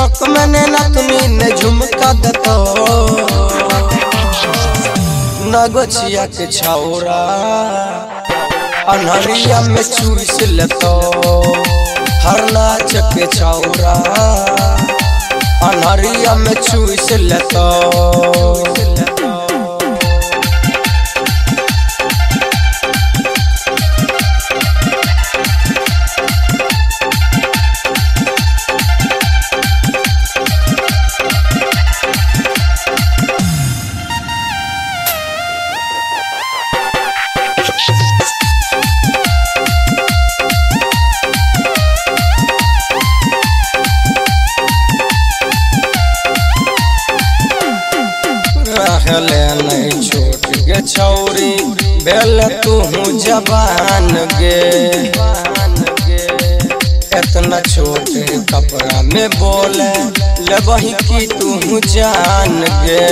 ने नथनी ने झुमका दतो नगोचिया के छौरा अनहरिया में चूस लेतो हर नाच के छौरा अनहरिया में चूस लेतो रहले नहीं छोट गे छौरी, बेल तू जबान गे। इतना छोटे कपड़ा में बोले ले वही की तू जान गे।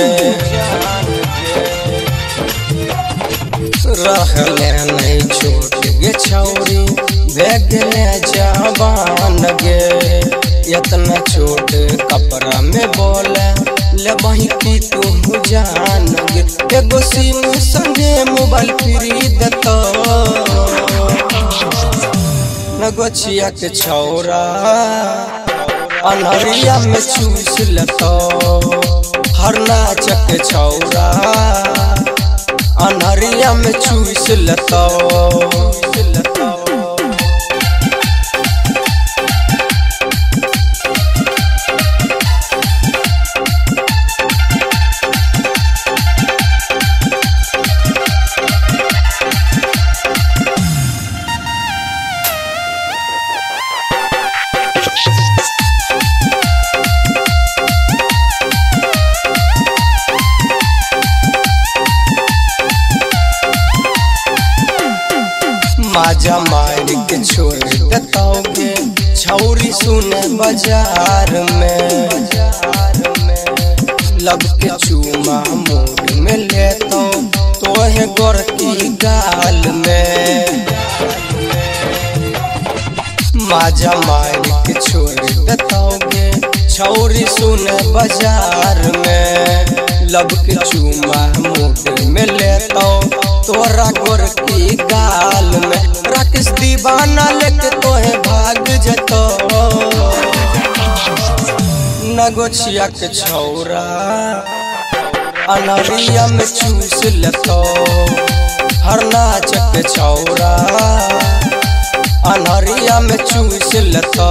रहले नहीं छोट गे छौरी बेगले जबान गे। इतना छोट कपड़ा में बोले ले की तू जान गे एगो सिम संगे मोबाइल फ्री देतो नगोचिया के छौरा अनहरिया में चूस लेतो हर नाच के छौरा अनहरिया में चूस लेतो माजा मार के छोड़ देताओगे। छौरी सुने बाज़ार में। लब के चूमा मोड़ में लेतो तोहे गोर की गाल में। माजा मार के छोड़ देताओगे। छौरी सुने बाज़ार में। लब के चूमा मोड़ में लेतो तोरा गोर की गाल में। राकेश दीवाना लेके तोहे भाग जतो। नगोचिया के छौरा अनहरिया में चूस लेतो। हर नाच के छौरा अनहरिया में चूस लेतो।